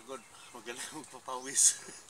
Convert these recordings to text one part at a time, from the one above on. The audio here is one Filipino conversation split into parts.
pagod magaling magpapawis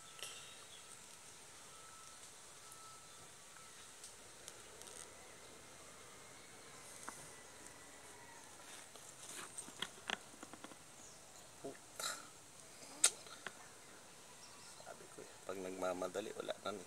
Ah, madali wala na ni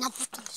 nothing.